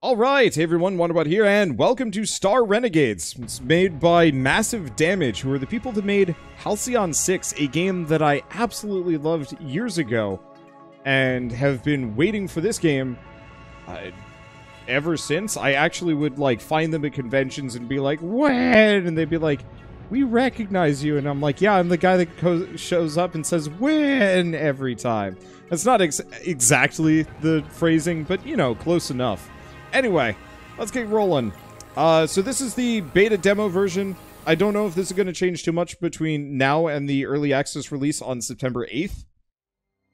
All right, hey everyone, Wanderbot here, and welcome to Star Renegades. It's made by Massive Damage, who are the people that made Halcyon 6, a game that I absolutely loved years ago, and have been waiting for this game uh, ever since. I actually would, like, find them at conventions and be like, when? And they'd be like, we recognize you. And I'm like, yeah, I'm the guy that shows up and says, when, every time. That's not ex exactly the phrasing, but, you know, close enough. Anyway, let's get rolling. Uh, so this is the beta demo version. I don't know if this is going to change too much between now and the early access release on September 8th.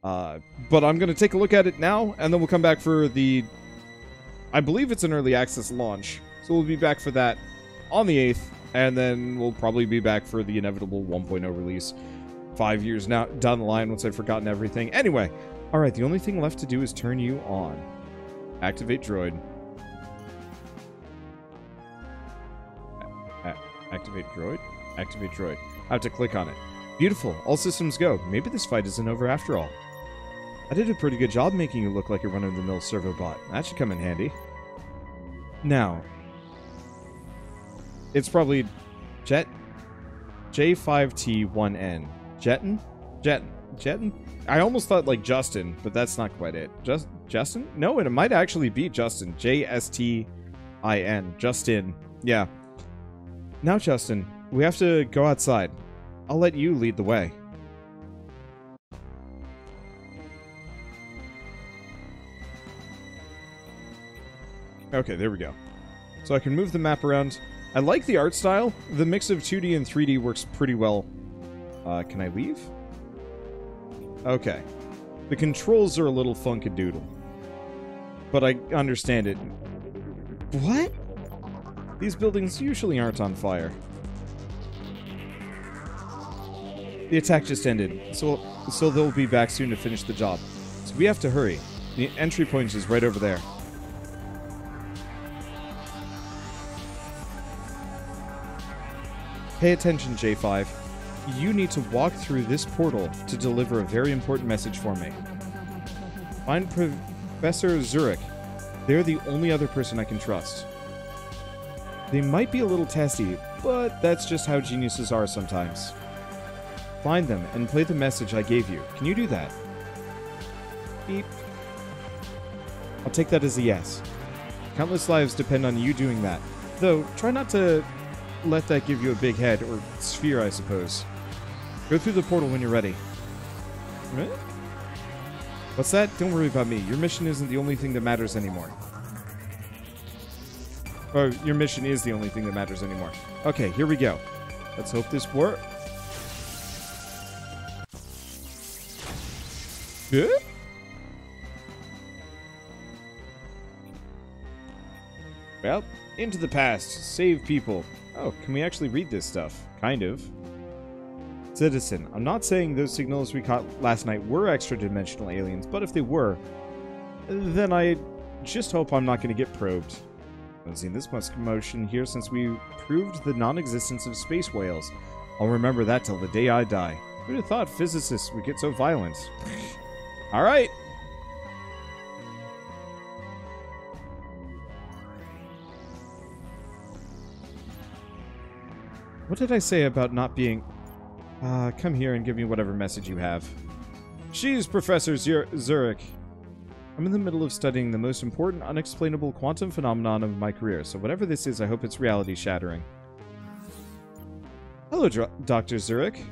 Uh, but I'm going to take a look at it now, and then we'll come back for the... I believe it's an early access launch. So we'll be back for that on the 8th, and then we'll probably be back for the inevitable 1.0 release five years now down the line once I've forgotten everything. Anyway, alright, the only thing left to do is turn you on. Activate droid. Activate droid? Activate droid. I have to click on it. Beautiful. All systems go. Maybe this fight isn't over after all. I did a pretty good job making you look like a run-of-the-mill servo bot. That should come in handy. Now, it's probably Jet J5T1N. Jetten? Jetten. Jetten? I almost thought like Justin, but that's not quite it. Just Justin? No, it might actually be Justin. J S T I N. Justin. Yeah. Now, Justin, we have to go outside. I'll let you lead the way. Okay, there we go. So I can move the map around. I like the art style. The mix of 2D and 3D works pretty well. Uh, can I leave? Okay. The controls are a little funkadoodle. But I understand it. What? These buildings usually aren't on fire. The attack just ended, so so they'll be back soon to finish the job. So we have to hurry. The entry point is right over there. Pay attention, J5. You need to walk through this portal to deliver a very important message for me. Find Professor Zurich. They're the only other person I can trust. They might be a little testy, but that's just how geniuses are sometimes. Find them and play the message I gave you. Can you do that? Beep. I'll take that as a yes. Countless lives depend on you doing that. Though, try not to let that give you a big head, or sphere, I suppose. Go through the portal when you're ready. What? What's that? Don't worry about me. Your mission isn't the only thing that matters anymore. Oh, your mission is the only thing that matters anymore. Okay, here we go. Let's hope this works. Good? Well, into the past. Save people. Oh, can we actually read this stuff? Kind of. Citizen, I'm not saying those signals we caught last night were extra-dimensional aliens, but if they were, then I just hope I'm not going to get probed. I've seen this much commotion here since we proved the non-existence of space whales. I'll remember that till the day I die. Who'd have thought physicists would get so violent? Alright! What did I say about not being... Uh, come here and give me whatever message you have. She's Professor Zur Zurich. I'm in the middle of studying the most important unexplainable quantum phenomenon of my career, so whatever this is, I hope it's reality-shattering. Hello, Dr Dr. Zurich.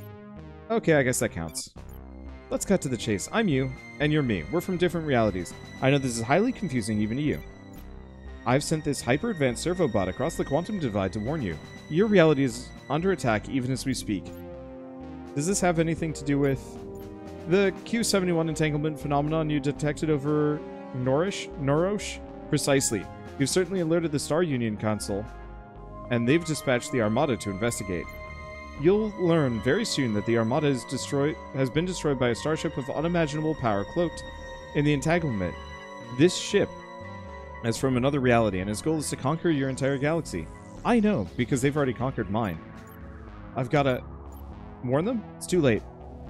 Okay, I guess that counts. Let's cut to the chase. I'm you, and you're me. We're from different realities. I know this is highly confusing even to you. I've sent this hyper-advanced servobot across the quantum divide to warn you. Your reality is under attack even as we speak. Does this have anything to do with the Q71 entanglement phenomenon you detected over Norish? Norosh? Precisely. You've certainly alerted the Star Union Council, and they've dispatched the Armada to investigate. You'll learn very soon that the Armada is destroyed, has been destroyed by a starship of unimaginable power cloaked in the entanglement. This ship is from another reality, and its goal is to conquer your entire galaxy. I know, because they've already conquered mine. I've got to warn them? It's too late.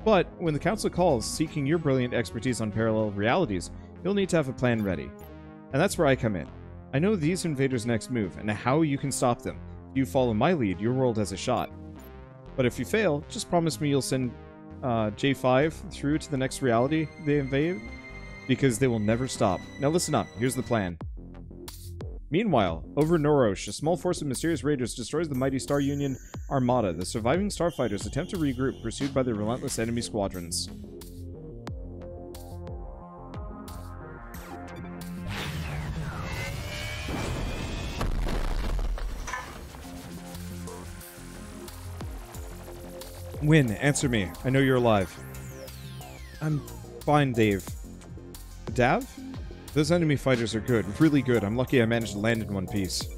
But when the Council calls seeking your brilliant expertise on parallel realities, you'll need to have a plan ready. And that's where I come in. I know these invaders' next move, and how you can stop them. If you follow my lead, your world has a shot. But if you fail, just promise me you'll send uh, J5 through to the next reality they invade, because they will never stop. Now listen up, here's the plan. Meanwhile, over Norosh, a small force of mysterious raiders destroys the mighty Star Union Armada. The surviving starfighters attempt to regroup, pursued by the relentless enemy squadrons. Win, answer me. I know you're alive. I'm fine, Dave. Dav? Those enemy fighters are good. Really good. I'm lucky I managed to land in one piece.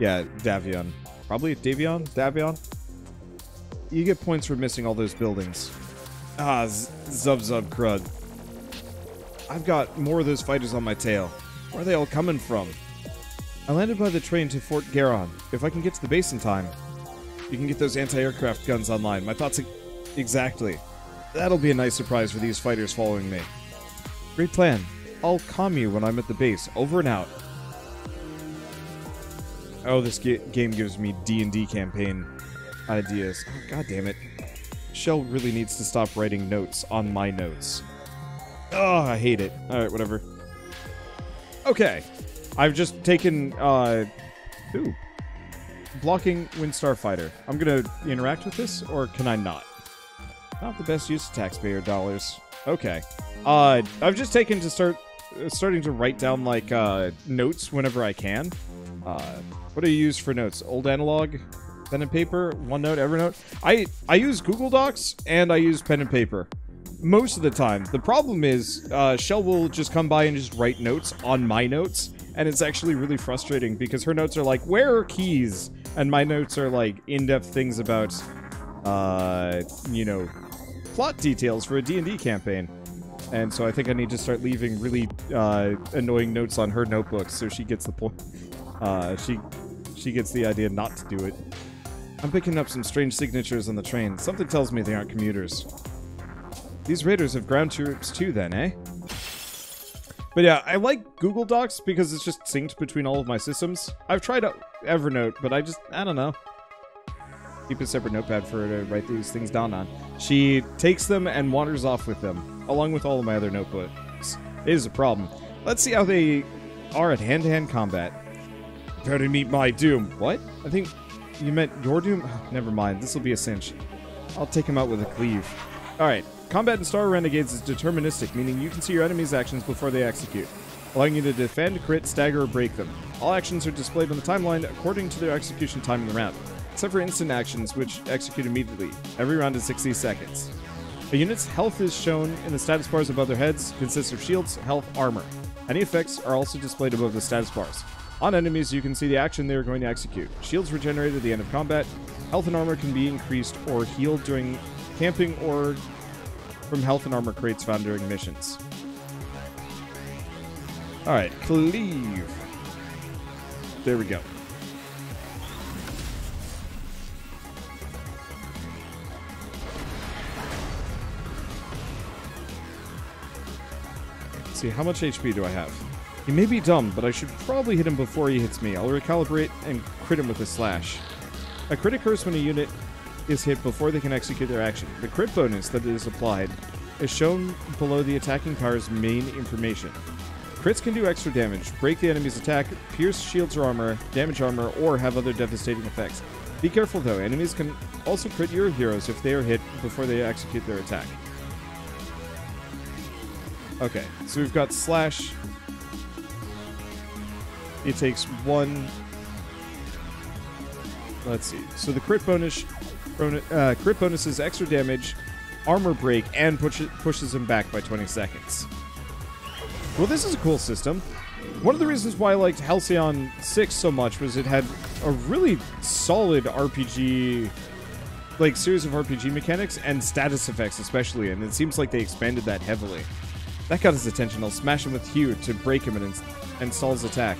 Yeah, Davion. Probably Davion? Davion? You get points for missing all those buildings. Ah, Zub Zub Crud. I've got more of those fighters on my tail. Where are they all coming from? I landed by the train to Fort Garon. If I can get to the base in time, you can get those anti-aircraft guns online. My thoughts exactly. That'll be a nice surprise for these fighters following me. Great plan. I'll calm you when I'm at the base. Over and out. Oh, this game gives me D&D campaign ideas. Oh, God damn it. Shell really needs to stop writing notes on my notes. Oh, I hate it. Alright, whatever. Okay. I've just taken, uh... Ooh blocking Wind Starfighter. I'm gonna interact with this, or can I not? Not the best use of taxpayer dollars. Okay. Uh, I've just taken to start uh, starting to write down like uh, notes whenever I can. Uh, what do you use for notes? Old analog, pen and paper, OneNote, Evernote. I I use Google Docs and I use pen and paper most of the time. The problem is uh, Shell will just come by and just write notes on my notes, and it's actually really frustrating because her notes are like, "Where are keys?" and my notes are like in-depth things about, uh, you know, plot details for a D&D campaign. And so I think I need to start leaving really uh, annoying notes on her notebooks so she gets the point. Uh, she she gets the idea not to do it. I'm picking up some strange signatures on the train. Something tells me they aren't commuters. These raiders have ground troops too then, eh? But yeah, I like Google Docs because it's just synced between all of my systems. I've tried Evernote, but I just, I don't know. Keep a separate notepad for her to write these things down on. She takes them and wanders off with them, along with all of my other notebooks. It is a problem. Let's see how they are at hand-to-hand combat. Prepare to meet my doom. What? I think you meant your doom? Oh, never mind, this will be a cinch. I'll take him out with a cleave. Alright, combat in Star Renegades is deterministic, meaning you can see your enemy's actions before they execute allowing you to defend, crit, stagger, or break them. All actions are displayed on the timeline according to their execution time in the round, except for instant actions, which execute immediately. Every round is 60 seconds. A unit's health is shown in the status bars above their heads, consists of shields, health, armor. Any effects are also displayed above the status bars. On enemies, you can see the action they are going to execute. Shields regenerate at the end of combat. Health and armor can be increased or healed during camping or from health and armor crates found during missions. Alright, cleave. There we go. See, how much HP do I have? He may be dumb, but I should probably hit him before he hits me. I'll recalibrate and crit him with a slash. A crit occurs when a unit is hit before they can execute their action. The crit bonus that is applied is shown below the attacking car's main information. Crits can do extra damage, break the enemy's attack, pierce shields or armor, damage armor, or have other devastating effects. Be careful though, enemies can also crit your heroes if they are hit before they execute their attack. Okay, so we've got Slash. It takes one... Let's see. So the crit bonus, uh, crit bonus is extra damage, armor break, and push, pushes him back by 20 seconds. Well, this is a cool system. One of the reasons why I liked Halcyon 6 so much was it had a really solid RPG, like, series of RPG mechanics and status effects especially, and it seems like they expanded that heavily. That got his attention. I'll smash him with Hew to break him and, and stall his attack.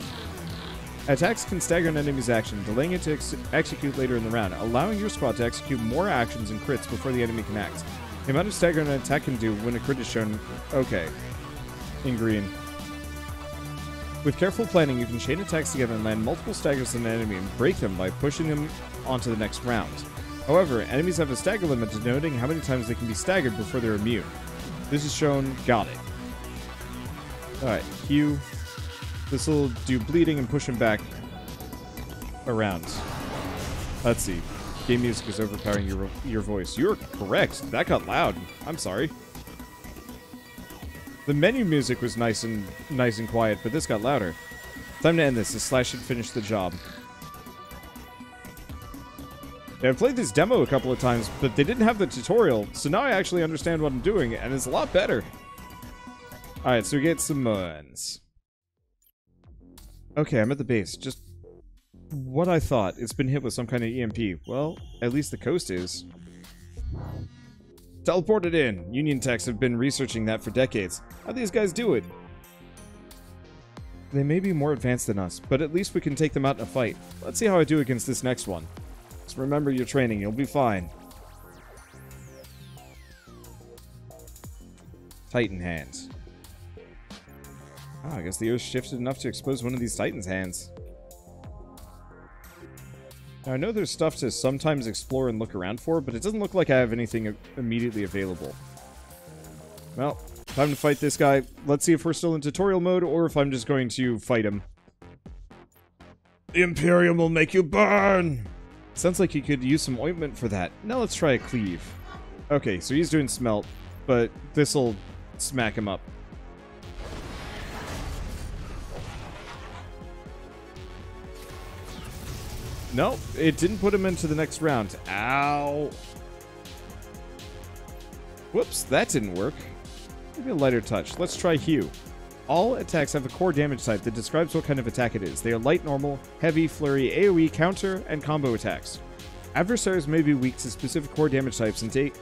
Attacks can stagger an enemy's action, delaying it to ex execute later in the round, allowing your squad to execute more actions and crits before the enemy can act. The amount of stagger an attack can do when a crit is shown... Okay, in green. With careful planning, you can chain attacks together and land multiple staggers on an enemy and break them by pushing them onto the next round. However, enemies have a stagger limit denoting how many times they can be staggered before they're immune. This is shown. Got it. Alright, Q. This will do bleeding and push him back around. Let's see. Game music is overpowering your your voice. You're correct. That got loud. I'm sorry. The menu music was nice and nice and quiet, but this got louder. Time to end this. The slash should finish the job. I've played this demo a couple of times, but they didn't have the tutorial, so now I actually understand what I'm doing, and it's a lot better. Alright, so we get some muns. Okay, I'm at the base. Just what I thought. It's been hit with some kind of EMP. Well, at least the coast is. Teleported in. Union techs have been researching that for decades. How these guys do it? They may be more advanced than us, but at least we can take them out in a fight. Let's see how I do against this next one. Just remember your training, you'll be fine. Titan hands. Oh, I guess the earth shifted enough to expose one of these Titan's hands. Now, I know there's stuff to sometimes explore and look around for, but it doesn't look like I have anything immediately available. Well, time to fight this guy. Let's see if we're still in tutorial mode, or if I'm just going to fight him. The Imperium will make you burn! Sounds like he could use some ointment for that. Now let's try a cleave. Okay, so he's doing smelt, but this'll smack him up. Nope, it didn't put him into the next round. Ow. Whoops, that didn't work. Maybe a lighter touch. Let's try Hew. All attacks have a core damage type that describes what kind of attack it is. They are light, normal, heavy, flurry, AoE, counter, and combo attacks. Adversaries may be weak to specific core damage types and take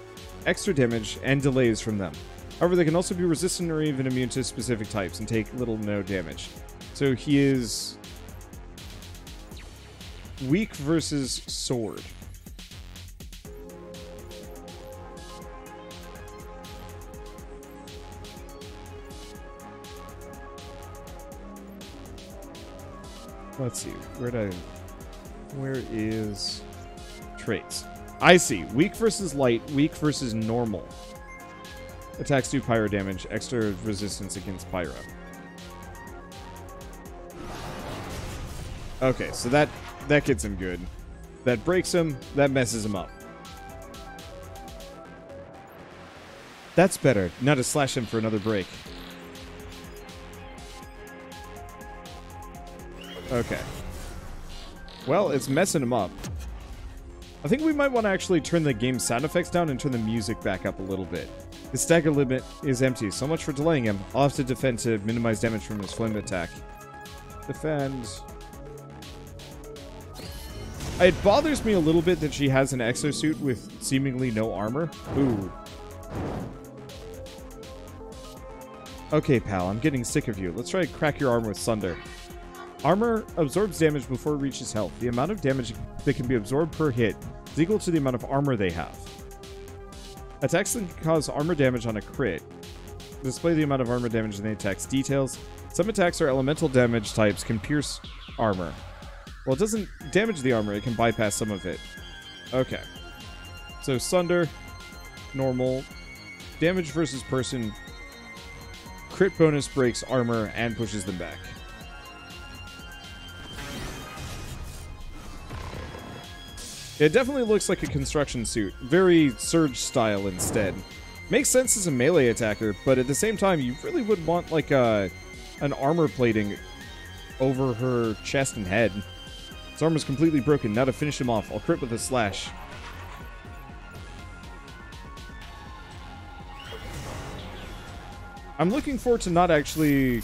extra damage and delays from them. However, they can also be resistant or even immune to specific types and take little no damage. So he is Weak versus sword. Let's see. Where did I... Where is... Traits. I see. Weak versus light. Weak versus normal. Attacks do pyro damage. Extra resistance against pyro. Okay, so that that gets him good. That breaks him, that messes him up. That's better, not to slash him for another break. Okay. Well, it's messing him up. I think we might want to actually turn the game sound effects down and turn the music back up a little bit. His stagger limit is empty, so much for delaying him. I'll have to defend to minimize damage from his flame attack. Defend. It bothers me a little bit that she has an exosuit with seemingly no armor. Ooh. Okay, pal, I'm getting sick of you. Let's try to crack your armor with Sunder. Armor absorbs damage before it reaches health. The amount of damage that can be absorbed per hit is equal to the amount of armor they have. Attacks that can cause armor damage on a crit. Display the amount of armor damage in the attack's details. Some attacks or elemental damage types can pierce armor. Well, it doesn't damage the armor. It can bypass some of it. Okay. So, Sunder, normal, damage versus person, crit bonus breaks armor and pushes them back. It definitely looks like a construction suit. Very Surge style instead. Makes sense as a melee attacker, but at the same time, you really would want like a, an armor plating over her chest and head. His armor's completely broken. Now to finish him off, I'll crit with a slash. I'm looking forward to not actually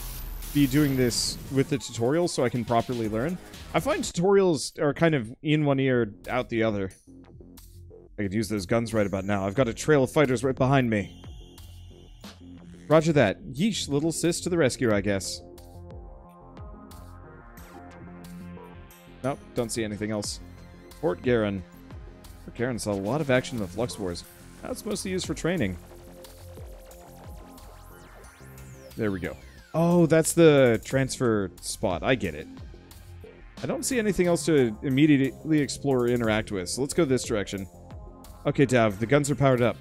be doing this with the tutorial so I can properly learn. I find tutorials are kind of in one ear, out the other. I could use those guns right about now. I've got a trail of fighters right behind me. Roger that. Yeesh, little sis to the rescue, I guess. Nope, don't see anything else. Fort Garen. Fort Garen saw a lot of action in the Flux Wars. That's mostly used for training. There we go. Oh, that's the transfer spot. I get it. I don't see anything else to immediately explore or interact with, so let's go this direction. Okay, Dav, the guns are powered up.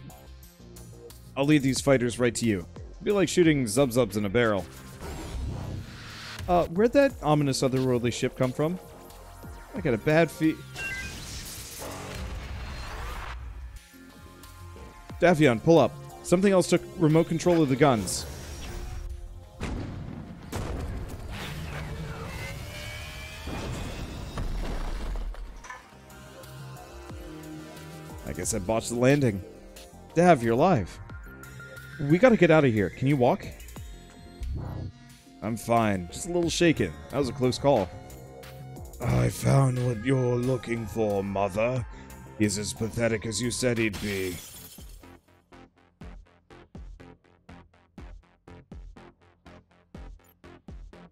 I'll lead these fighters right to you. It'd be like shooting Zub-Zubs in a barrel. Uh, where'd that ominous otherworldly ship come from? I got a bad fee- Davion, pull up. Something else took remote control of the guns. I guess I botched the landing. Dav, you're alive. We gotta get out of here. Can you walk? I'm fine. Just a little shaken. That was a close call. I found what you're looking for, Mother. He's as pathetic as you said he'd be.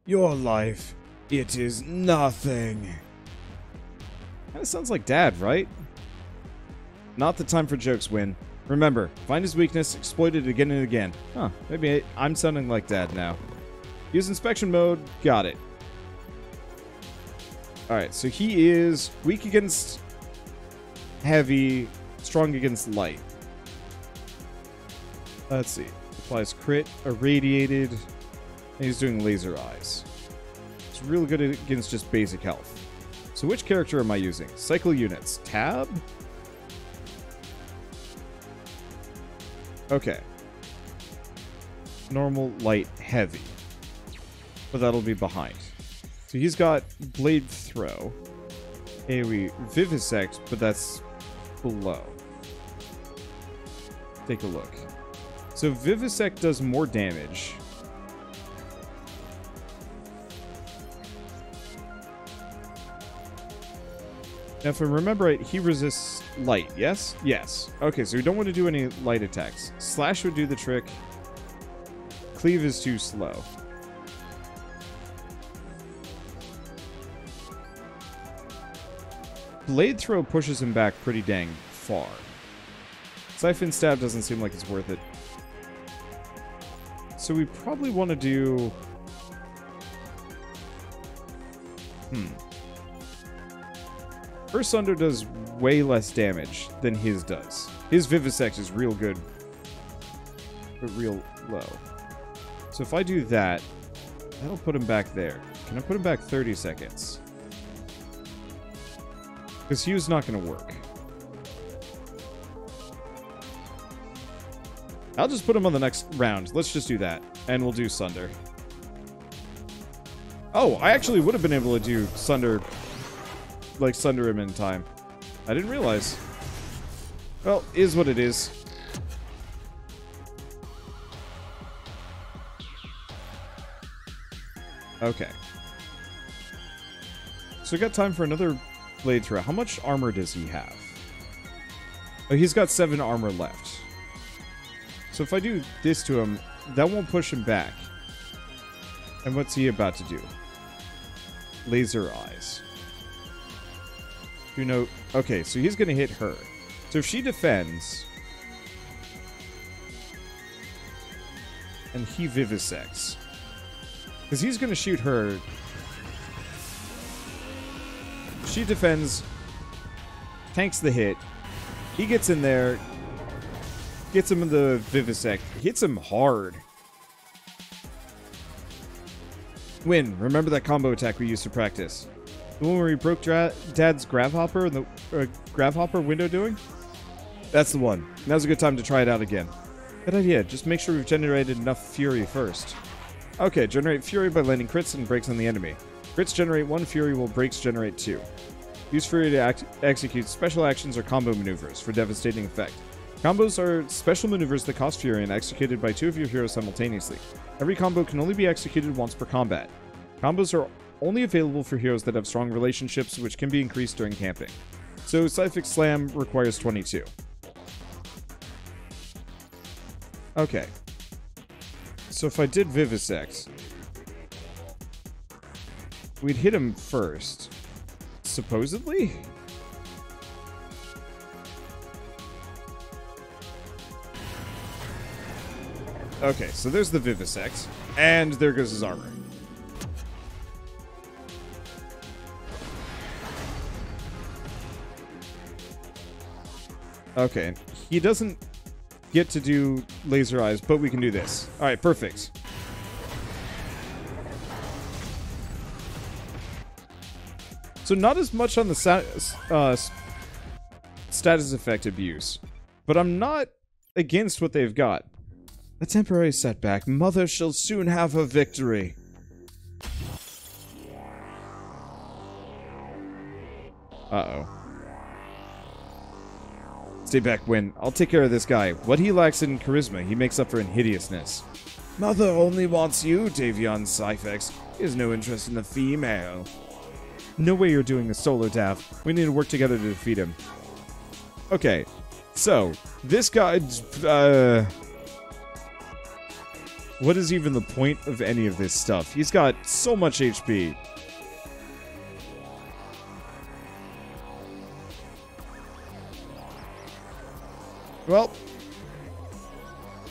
Your life, it is nothing. Kinda sounds like Dad, right? Not the time for jokes, Win. Remember, find his weakness, exploit it again and again. Huh, maybe I'm sounding like Dad now. Use inspection mode, got it. Alright, so he is weak against heavy, strong against light. Let's see. Applies crit, irradiated, and he's doing laser eyes. It's really good against just basic health. So which character am I using? Cycle units. Tab? Okay. Normal, light, heavy. But that'll be behind. So he's got Blade Throw. AoE Vivisect, but that's below. Take a look. So Vivisect does more damage. Now, if I remember right, he resists light, yes? Yes. Okay, so we don't want to do any light attacks. Slash would do the trick. Cleave is too slow. Blade Throw pushes him back pretty dang far. Siphon Stab doesn't seem like it's worth it. So we probably want to do... Hmm. First Sunder does way less damage than his does. His Vivisect is real good, but real low. So if I do that, that'll put him back there. Can I put him back 30 seconds? Because Hew's not going to work. I'll just put him on the next round. Let's just do that. And we'll do Sunder. Oh, I actually would have been able to do Sunder like sunder him in time. I didn't realize. Well, is what it is. Okay. So we got time for another blade throw. How much armor does he have? Oh, he's got seven armor left. So if I do this to him, that won't push him back. And what's he about to do? Laser eyes. You know, okay, so he's gonna hit her. So if she defends, and he vivisects, because he's gonna shoot her. She defends, tanks the hit. He gets in there, gets him in the vivisect, hits him hard. Win. Remember that combo attack we used to practice. The one where he broke Dra Dad's Gravhopper and the uh, Gravhopper window doing? That's the one. Now's a good time to try it out again. Good idea. Just make sure we've generated enough Fury first. Okay, generate Fury by landing crits and breaks on the enemy. Crits generate one Fury while breaks generate two. Use Fury to execute special actions or combo maneuvers for devastating effect. Combos are special maneuvers that cost Fury and executed by two of your heroes simultaneously. Every combo can only be executed once per combat. Combos are only available for heroes that have strong relationships, which can be increased during camping. So Syphex Slam requires 22. Okay. So if I did Vivisect, we'd hit him first. Supposedly? Okay, so there's the Vivisect. And there goes his armor. Okay. He doesn't get to do laser eyes, but we can do this. Alright, perfect. So not as much on the uh, status effect abuse, but I'm not against what they've got. A temporary setback. Mother shall soon have her victory. Uh-oh. Stay back, Win. I'll take care of this guy. What he lacks in charisma, he makes up for in hideousness. Mother only wants you, Davion Syphex. He has no interest in the female. No way you're doing a solo, Dav. We need to work together to defeat him. Okay, so, this guy... Uh, what is even the point of any of this stuff? He's got so much HP. Well,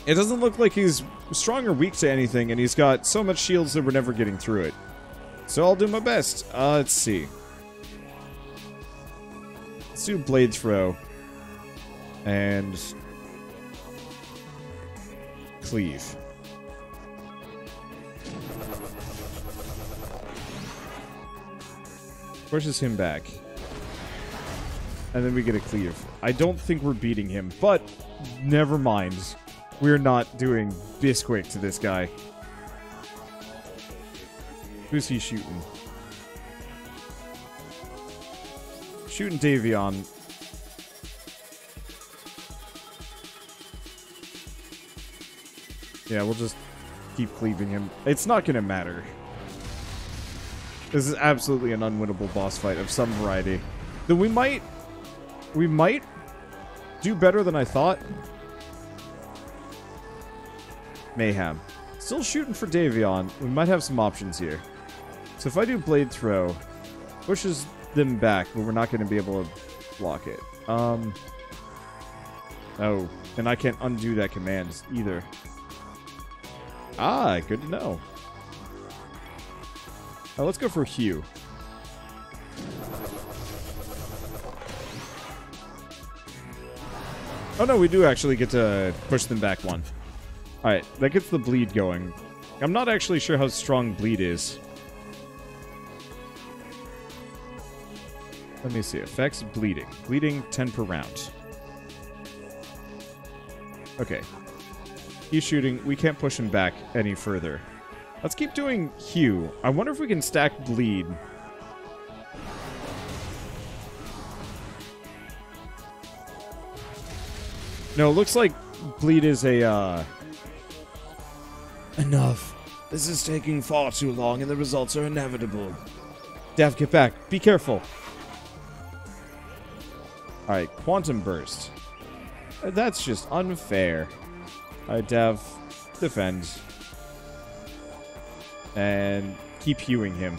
it doesn't look like he's strong or weak to anything, and he's got so much shields that we're never getting through it. So I'll do my best. Uh, let's see. Let's do Blade Throw. And... Cleave. Pushes him back. And then we get a cleave. I don't think we're beating him, but never mind. We're not doing Bisquick to this guy. Who's he shooting? Shooting Davion. Yeah, we'll just keep cleaving him. It's not gonna matter. This is absolutely an unwinnable boss fight of some variety. Then we might... We might do better than I thought. Mayhem. Still shooting for Davion. We might have some options here. So if I do Blade Throw, pushes them back, but we're not going to be able to block it. Um. Oh, and I can't undo that command either. Ah, good to know. Oh, let's go for Hew. Oh no, we do actually get to push them back one. Alright, that gets the bleed going. I'm not actually sure how strong bleed is. Let me see. Effects bleeding. Bleeding 10 per round. Okay. He's shooting. We can't push him back any further. Let's keep doing Hew. I wonder if we can stack bleed. No, it looks like bleed is a, uh... Enough. This is taking far too long and the results are inevitable. Dav, get back. Be careful. Alright, Quantum Burst. That's just unfair. Alright, Dav, defend and keep hewing him.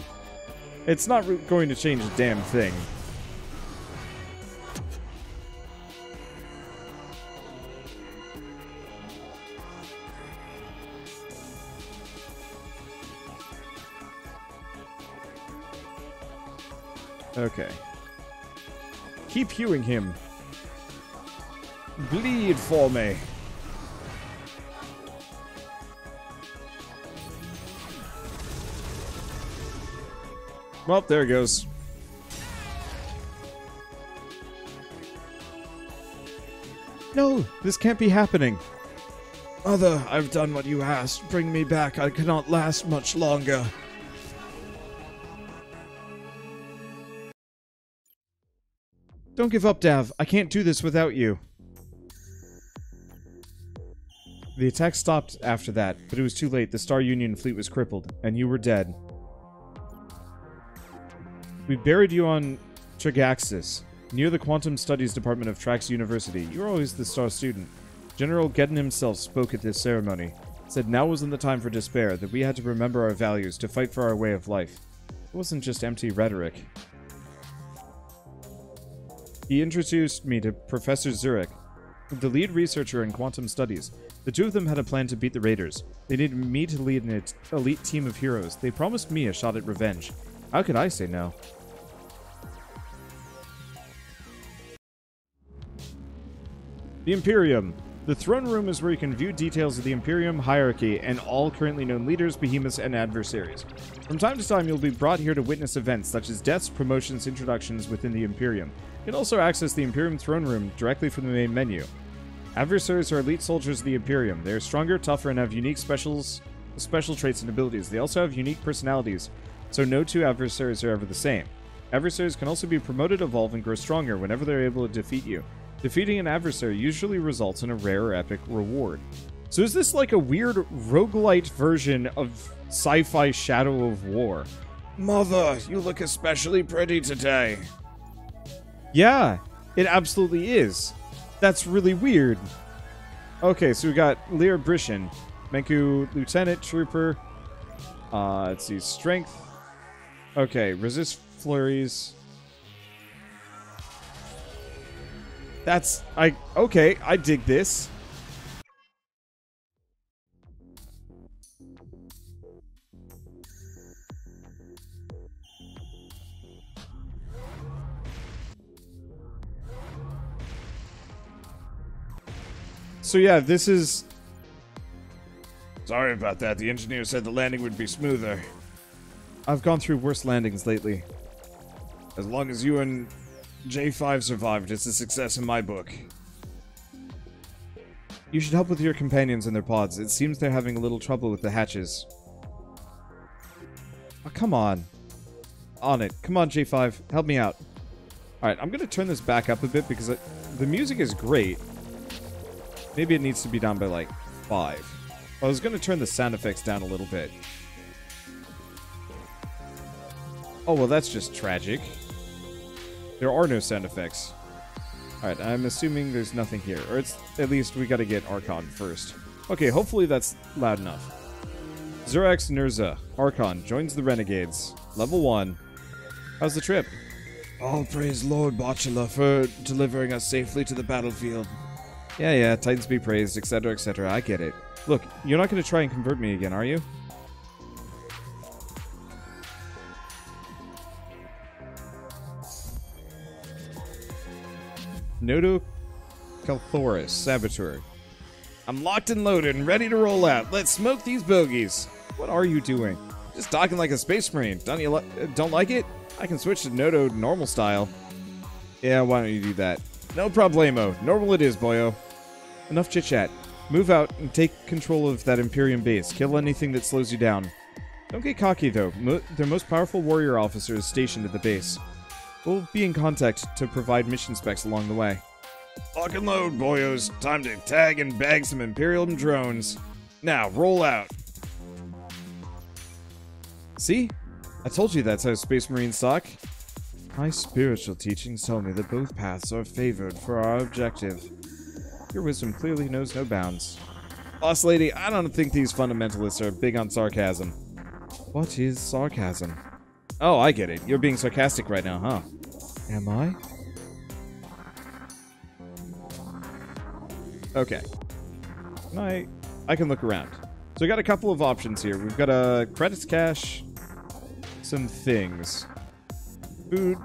It's not going to change a damn thing. Okay. Keep hewing him. Bleed for me. Well, there it goes. No, this can't be happening. Mother, I've done what you asked. Bring me back. I cannot last much longer. Don't give up, Dav. I can't do this without you. The attack stopped after that, but it was too late. The Star Union fleet was crippled, and you were dead. We buried you on Trigaxis, near the Quantum Studies Department of Trax University. You were always the star student. General Geddon himself spoke at this ceremony, said now wasn't the time for despair, that we had to remember our values, to fight for our way of life. It wasn't just empty rhetoric. He introduced me to Professor Zurich, the lead researcher in quantum studies. The two of them had a plan to beat the Raiders. They needed me to lead an elite team of heroes. They promised me a shot at revenge. How could I say no? The Imperium. The throne room is where you can view details of the Imperium hierarchy and all currently known leaders, behemoths, and adversaries. From time to time, you'll be brought here to witness events such as deaths, promotions, introductions within the Imperium. You can also access the Imperium throne room directly from the main menu. Adversaries are elite soldiers of the Imperium. They are stronger, tougher, and have unique specials, special traits and abilities. They also have unique personalities, so no two adversaries are ever the same. Adversaries can also be promoted, evolve, and grow stronger whenever they're able to defeat you. Defeating an adversary usually results in a rare or epic reward. So is this like a weird roguelite version of sci-fi Shadow of War? Mother, you look especially pretty today. Yeah, it absolutely is. That's really weird. Okay, so we got Lear Brishan, Menku Lieutenant Trooper. Uh, let's see, Strength. Okay, resist flurries. That's I okay, I dig this. So yeah, this is Sorry about that. The engineer said the landing would be smoother. I've gone through worse landings lately. As long as you and J5 survived, it's a success in my book. You should help with your companions and their pods. It seems they're having a little trouble with the hatches. Oh, come on. On it. Come on, J5. Help me out. Alright, I'm going to turn this back up a bit because it, the music is great. Maybe it needs to be down by, like, 5. I was going to turn the sound effects down a little bit. Oh, well, that's just tragic. There are no sound effects. Alright, I'm assuming there's nothing here. Or it's at least we gotta get Archon first. Okay, hopefully that's loud enough. Zurax Nurza, Archon, joins the Renegades. Level 1. How's the trip? All praise Lord Botula for delivering us safely to the battlefield. Yeah, yeah, Titans be praised, etc., etc. I get it. Look, you're not gonna try and convert me again, are you? Nodo Calthoris, Saboteur. I'm locked and loaded and ready to roll out. Let's smoke these bogies. What are you doing? Just talking like a space marine. Don't you li don't like it? I can switch to Nodo normal style. Yeah, why don't you do that? No problemo. Normal it is, boyo. Enough chit chat. Move out and take control of that Imperium base. Kill anything that slows you down. Don't get cocky, though. Mo their most powerful warrior officer is stationed at the base. We'll be in contact to provide mission specs along the way. Lock and load, boyos. Time to tag and bag some Imperium drones. Now, roll out. See? I told you that's how Space Marines talk. My spiritual teachings tell me that both paths are favored for our objective. Your wisdom clearly knows no bounds. Boss lady, I don't think these fundamentalists are big on sarcasm. What is sarcasm? Oh, I get it. You're being sarcastic right now, huh? Am I? Okay. I I can look around. So we got a couple of options here. We've got a credits cache, some things, food,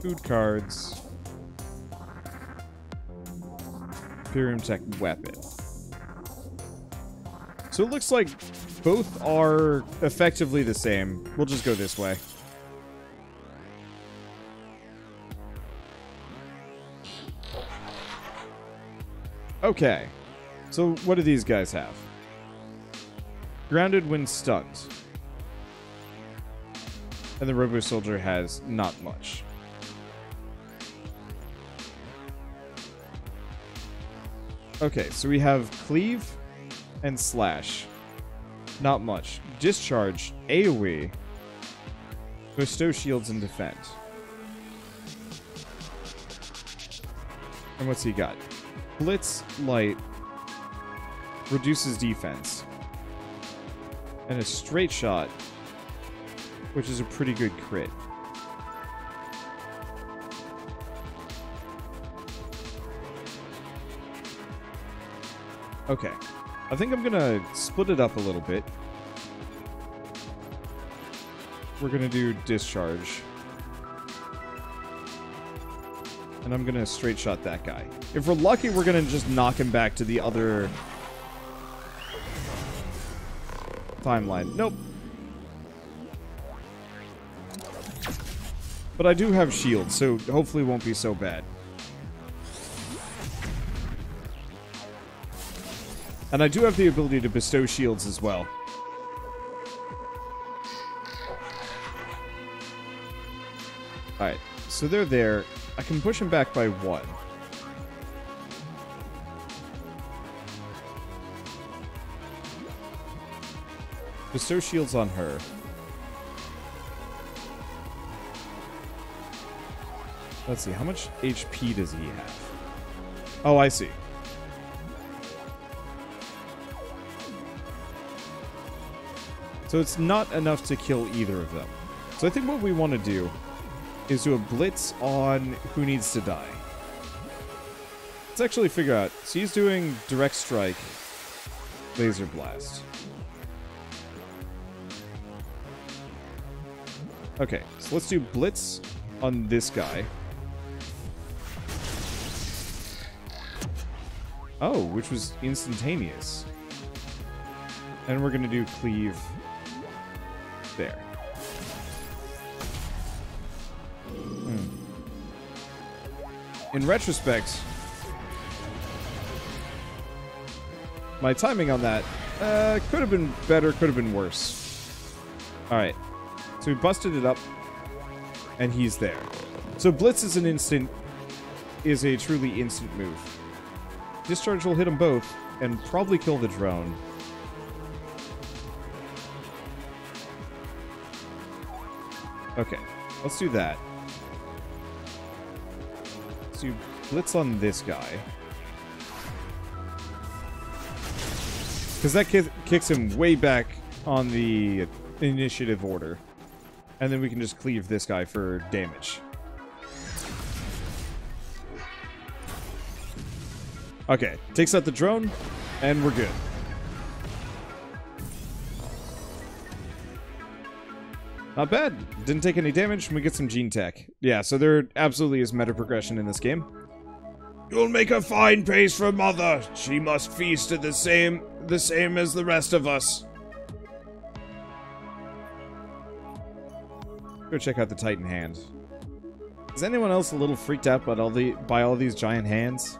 food cards, Imperium Tech weapon. So it looks like both are effectively the same. We'll just go this way. Okay. So what do these guys have? Grounded when stunned. And the Robo Soldier has not much. Okay, so we have Cleave and Slash. Not much. Discharge, AoE, bestow shields, and defend. And what's he got? Blitz Light reduces defense. And a straight shot, which is a pretty good crit. Okay. I think I'm gonna split it up a little bit. We're gonna do discharge. And I'm gonna straight shot that guy. If we're lucky, we're gonna just knock him back to the other timeline. Nope. But I do have shields, so hopefully it won't be so bad. And I do have the ability to bestow shields as well. Alright, so they're there. I can push them back by one. Bestow shields on her. Let's see, how much HP does he have? Oh, I see. So it's not enough to kill either of them. So I think what we want to do is do a blitz on who needs to die. Let's actually figure out. So he's doing direct strike, laser blast. Okay, so let's do blitz on this guy. Oh, which was instantaneous. And we're going to do cleave there. Hmm. In retrospect, my timing on that uh, could have been better, could have been worse. Alright, so we busted it up, and he's there. So Blitz is an instant, is a truly instant move. Discharge will hit them both, and probably kill the drone. Okay, let's do that. Let's do Blitz on this guy. Because that ki kicks him way back on the initiative order. And then we can just cleave this guy for damage. Okay, takes out the drone, and we're good. Not bad. Didn't take any damage, and we get some gene tech. Yeah, so there absolutely is meta progression in this game. You'll make a fine pace for mother. She must feast at the same the same as the rest of us. Go check out the Titan hand. Is anyone else a little freaked out by all the by all these giant hands?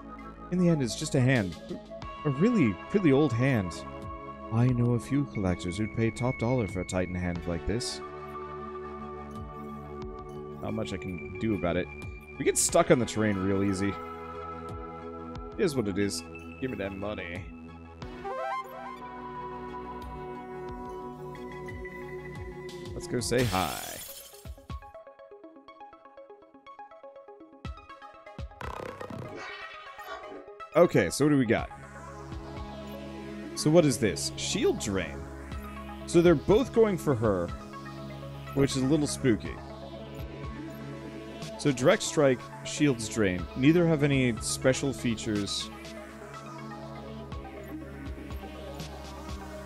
In the end, it's just a hand. A really, really old hand. I know a few collectors who'd pay top dollar for a Titan hand like this. Not much I can do about it. We get stuck on the terrain real easy. Here's what it is. Give me that money. Let's go say hi. Okay, so what do we got? So what is this? Shield Drain. So they're both going for her, which is a little spooky. So Direct Strike, Shields Drain. Neither have any special features.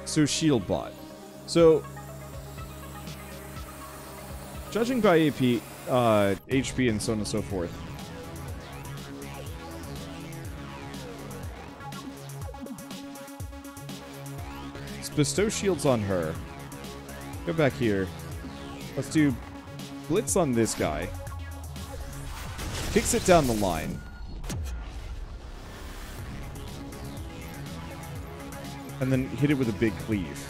So Shield Bot. So, judging by AP, uh, HP and so on and so forth, bestow shields on her. Go back here. Let's do blitz on this guy. Kicks it down the line. And then hit it with a big cleave.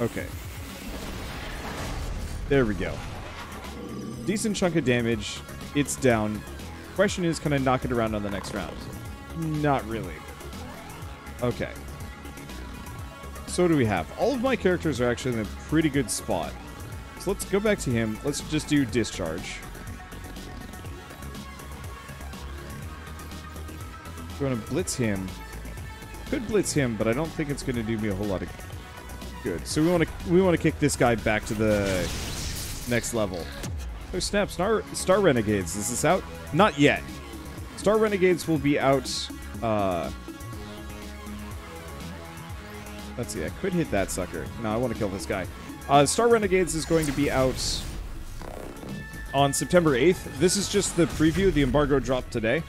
Okay. There we go decent chunk of damage. It's down. Question is, can I knock it around on the next round? Not really. Okay. So do we have? All of my characters are actually in a pretty good spot. So let's go back to him. Let's just do discharge. Going to blitz him. Could blitz him, but I don't think it's going to do me a whole lot of good. So we want to we want to kick this guy back to the next level. Oh snap, Star, Star Renegades, is this out? Not yet. Star Renegades will be out, uh... Let's see, I could hit that sucker. No, I want to kill this guy. Uh, Star Renegades is going to be out on September 8th. This is just the preview. The embargo dropped today.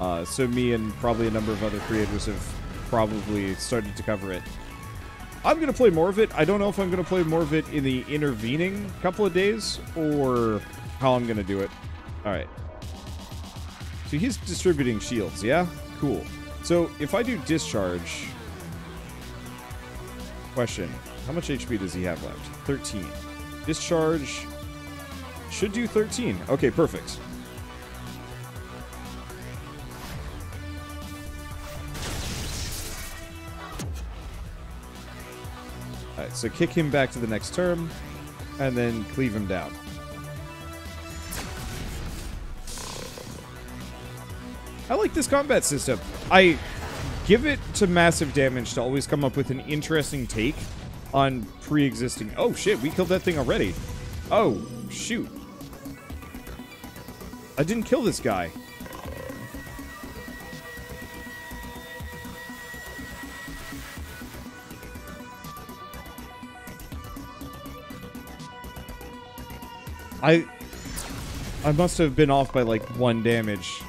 Uh, so me and probably a number of other creators have probably started to cover it. I'm going to play more of it. I don't know if I'm going to play more of it in the intervening couple of days or how I'm going to do it. All right. So he's distributing shields, yeah? Cool. So if I do discharge... Question. How much HP does he have left? 13. Discharge should do 13. Okay, perfect. Alright, so kick him back to the next term, and then cleave him down. I like this combat system. I give it to massive damage to always come up with an interesting take on pre-existing... Oh, shit, we killed that thing already. Oh, shoot. I didn't kill this guy. I... I must have been off by like one damage.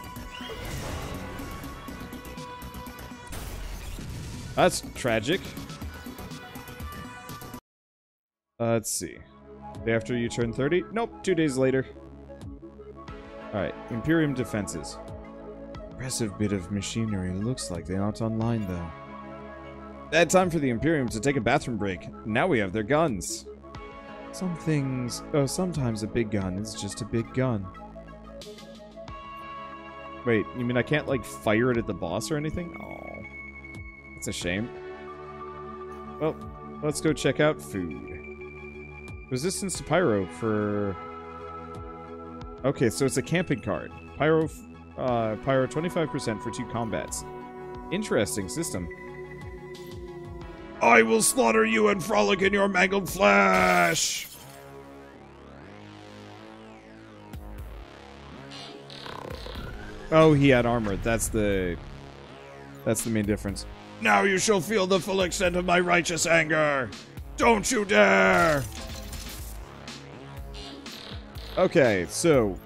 That's tragic. Uh, let's see. Day after you turn 30? Nope, two days later. Alright, Imperium defenses. Impressive bit of machinery. Looks like they aren't online, though. Bad time for the Imperium to take a bathroom break. Now we have their guns. Some things... Oh, sometimes a big gun is just a big gun. Wait, you mean I can't, like, fire it at the boss or anything? Oh. That's a shame. Well, let's go check out food. Resistance to Pyro for... Okay, so it's a camping card. Pyro, uh, Pyro 25% for two combats. Interesting system. I will slaughter you and frolic in your mangled flesh! Oh, he had armor. That's the... That's the main difference. Now you shall feel the full extent of my righteous anger! Don't you dare! Okay, so...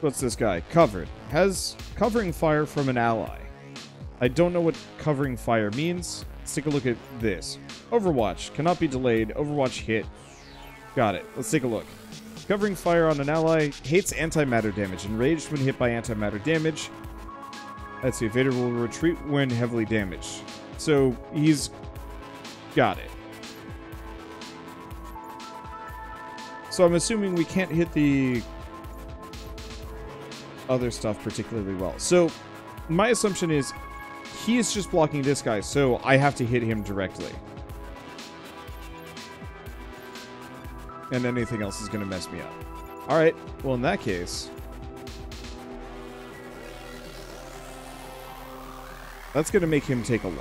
What's this guy? Covered. Has covering fire from an ally. I don't know what covering fire means. Let's take a look at this. Overwatch. Cannot be delayed. Overwatch hit. Got it. Let's take a look. Covering fire on an ally. Hates antimatter damage. Enraged when hit by antimatter damage. Let's see. Vader will retreat when heavily damaged. So, he's... Got it. So I'm assuming we can't hit the other stuff particularly well. So my assumption is he is just blocking this guy, so I have to hit him directly. And anything else is going to mess me up. Alright, well in that case... That's going to make him take a look.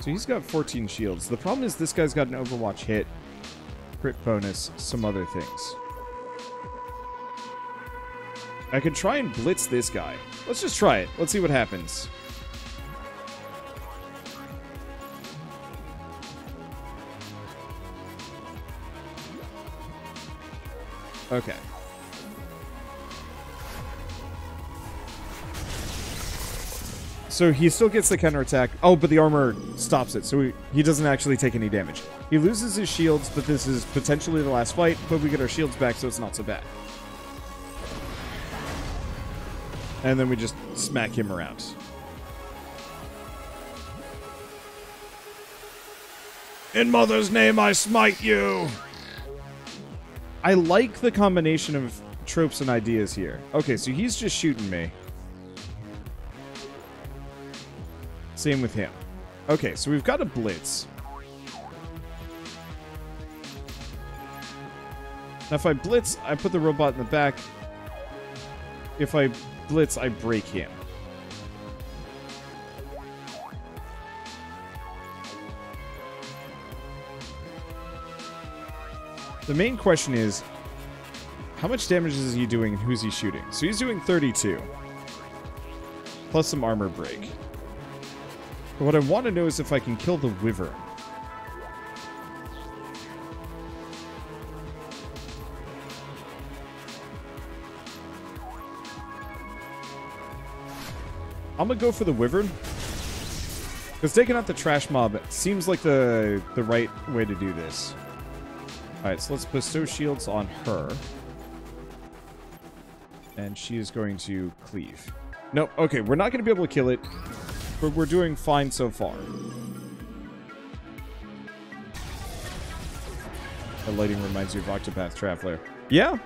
So he's got 14 shields. The problem is this guy's got an Overwatch hit, crit bonus, some other things. I could try and blitz this guy. Let's just try it. Let's see what happens. Okay. So he still gets the counterattack. Oh, but the armor stops it, so he, he doesn't actually take any damage. He loses his shields, but this is potentially the last fight, but we get our shields back, so it's not so bad. And then we just smack him around. In Mother's name, I smite you! I like the combination of tropes and ideas here. Okay, so he's just shooting me. Same with him. Okay, so we've got a blitz. Now if I blitz, I put the robot in the back. If I blitz, I break him. The main question is, how much damage is he doing and who's he shooting? So he's doing 32. Plus some armor break. But what I want to know is if I can kill the Wyvern. I'm gonna go for the Wyvern. Because taking out the trash mob seems like the the right way to do this. Alright, so let's bestow shields on her. And she is going to cleave. No, okay, we're not going to be able to kill it. But we're doing fine so far. The lighting reminds you of Octopath Traveler. Yeah,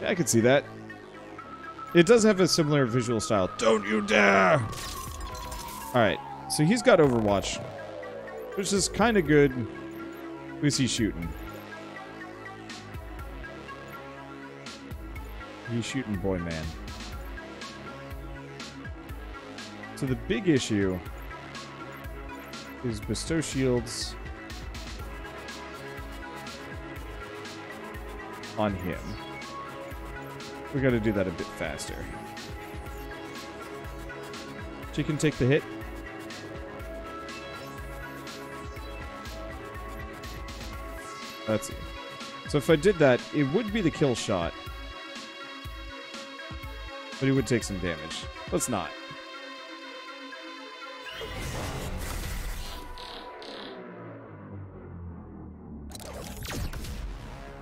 Yeah, I could see that. It does have a similar visual style. Don't you dare! Alright, so he's got Overwatch, which is kind of good. Who's he shooting? He's shooting Boy Man. So the big issue is bestow shields on him. We gotta do that a bit faster. She can take the hit. Let's see. So if I did that, it would be the kill shot. But he would take some damage. Let's not.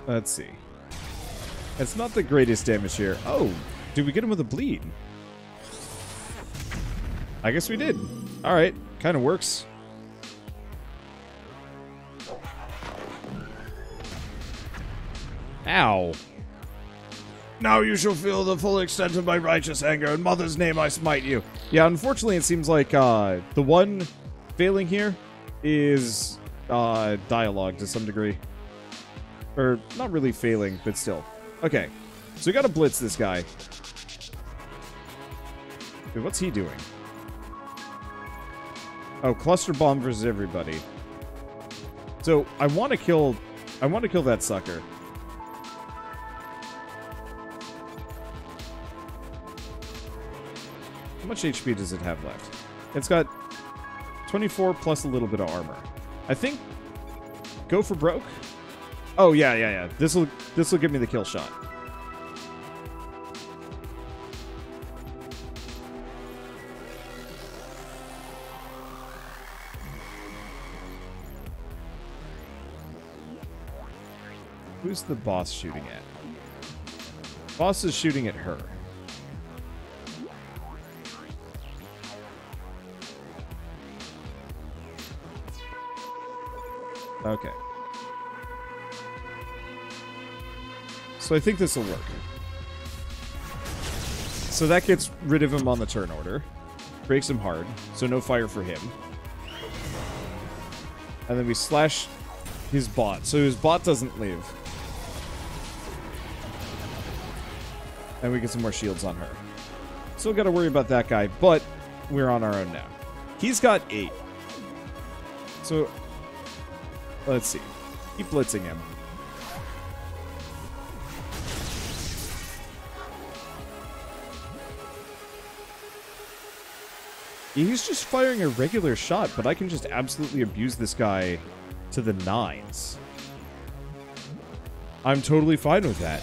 Let's see. It's not the greatest damage here. Oh, did we get him with a bleed? I guess we did. Alright, kind of works. Ow. Now you shall feel the full extent of my righteous anger. In mother's name I smite you. Yeah, unfortunately it seems like uh, the one failing here is uh, dialogue to some degree. Or, not really failing, but still. Okay. So we gotta blitz this guy. Wait, what's he doing? Oh, cluster bomb versus everybody. So I want to kill, I want to kill that sucker. How much HP does it have left? It's got 24 plus a little bit of armor. I think go for broke. Oh yeah, yeah, yeah. This will this will give me the kill shot. Who's the boss shooting at? Boss is shooting at her. Okay. So I think this will work. So that gets rid of him on the turn order. Breaks him hard, so no fire for him. And then we slash his bot, so his bot doesn't live. And we get some more shields on her. Still got to worry about that guy, but we're on our own now. He's got eight. So, let's see. Keep blitzing him. He's just firing a regular shot, but I can just absolutely abuse this guy to the nines. I'm totally fine with that.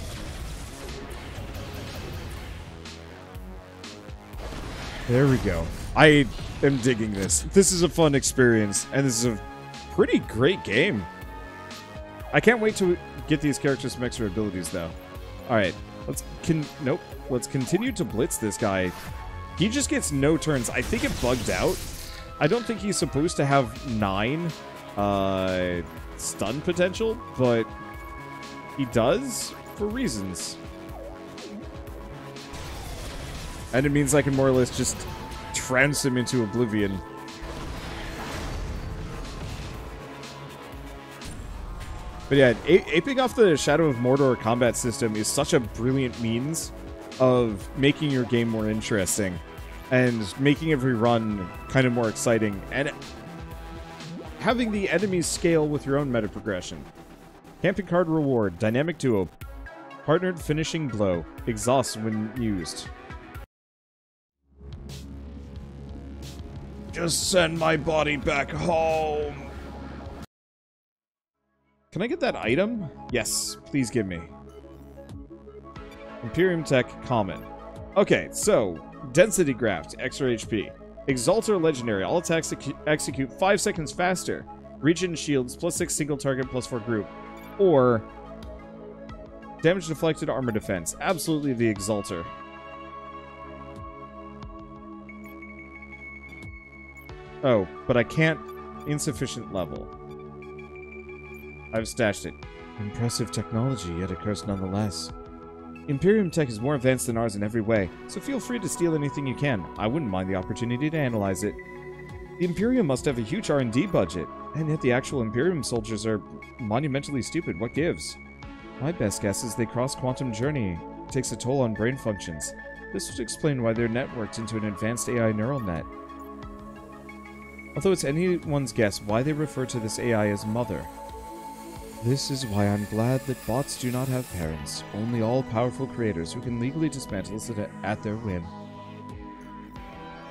There we go. I am digging this. This is a fun experience, and this is a pretty great game. I can't wait to get these characters some extra abilities, though. All right, let's nope. Let's continue to blitz this guy he just gets no turns. I think it bugged out. I don't think he's supposed to have nine uh, stun potential, but he does for reasons. And it means I can more or less just trance him into oblivion. But yeah, aping off the Shadow of Mordor combat system is such a brilliant means of making your game more interesting and making every run kind of more exciting and having the enemies scale with your own meta progression. Camping card reward, dynamic duo, partnered finishing blow, exhaust when used. Just send my body back home. Can I get that item? Yes, please give me. Imperium Tech Common. Okay, so, Density Graft, extra HP. Exalter Legendary, all attacks execute 5 seconds faster. Regen Shields, plus 6 single target, plus 4 group. Or, Damage Deflected Armor Defense. Absolutely the Exalter. Oh, but I can't insufficient level. I've stashed it. Impressive technology, yet a curse nonetheless. Imperium tech is more advanced than ours in every way, so feel free to steal anything you can. I wouldn't mind the opportunity to analyze it. The Imperium must have a huge R&D budget, and yet the actual Imperium soldiers are monumentally stupid. What gives? My best guess is they cross quantum journey. It takes a toll on brain functions. This would explain why they're networked into an advanced AI neural net. Although it's anyone's guess why they refer to this AI as Mother. This is why I'm glad that bots do not have parents, only all-powerful creators who can legally dismantle it at their whim.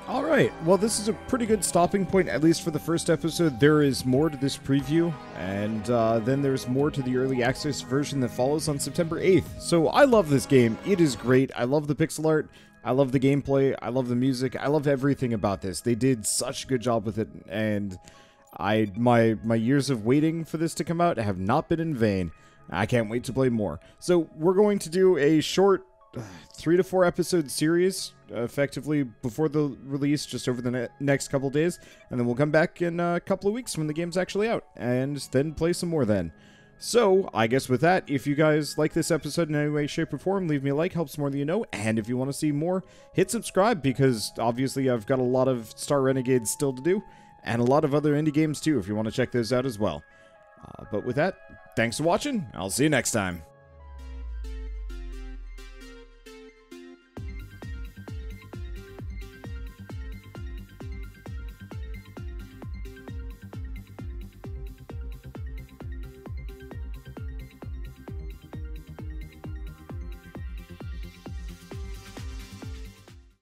Alright, well this is a pretty good stopping point, at least for the first episode. There is more to this preview, and uh, then there's more to the early access version that follows on September 8th. So I love this game, it is great, I love the pixel art, I love the gameplay, I love the music, I love everything about this. They did such a good job with it, and I my my years of waiting for this to come out have not been in vain. I can't wait to play more. So we're going to do a short uh, three to four episode series effectively before the release just over the ne- next couple days and then we'll come back in a couple of weeks when the game's actually out and then play some more then so i guess with that if you guys like this episode in any way shape or form leave me a like helps more than you know and if you want to see more hit subscribe because obviously i've got a lot of star renegades still to do and a lot of other indie games too if you want to check those out as well. Uh, but with that, thanks for watching. I'll see you next time.